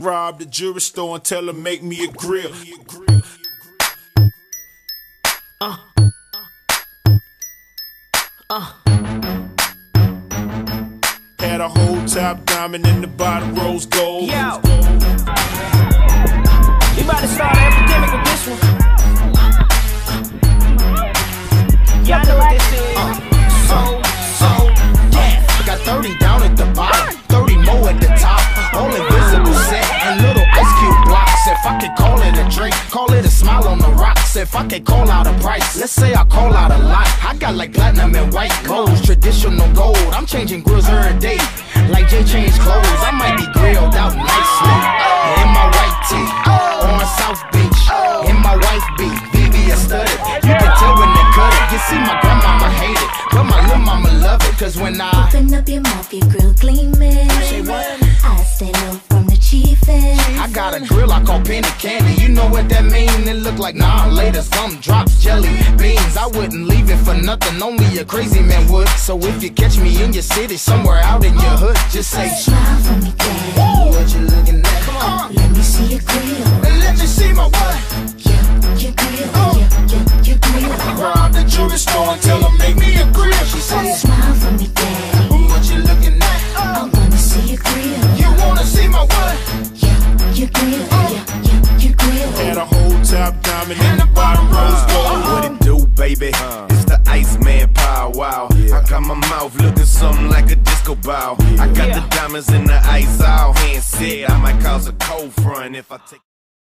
Rob the jewelry store and tell her make me a grill. Uh. Uh. Had a whole top diamond in the bottom rose gold. Yo. If I could call out a price, let's say I call out a lot. I got like platinum and white clothes, traditional gold. I'm changing grills every day. Like Jay changed clothes, I might be grilled out nicely. In my white tee, on South Beach, in my wife beat, VV studded. You can tell when they cut it. You see, my grandmama hate it, but my little mama love it. Cause when I Open up your mouth, your grill gleaming. I got a grill I call penny candy. You know what that mean? It look like nah later some drops jelly beans. I wouldn't leave it for nothing. Only a crazy man would. So if you catch me in your city, somewhere out in your hood, just say Smile for me, daddy. what you looking at. Come on, Let me see your grill. and let me see my what. Yeah, your grill. Uh. Yeah, yeah, your grill. Rob the jewelry store and tell her make me a grill. She say Smile for me, daddy. what you looking at. I wanna see your grill. You wanna see my what? Yeah, grill. Yeah, yeah, your grill. Had a whole top diamond in the bottom rose gold. What it do, baby? Uh. It's the Iceman Paul Wall. I got my mouth looking something like a disco ball. I got the diamonds in the ice all hand said I might cause a cold front if I take.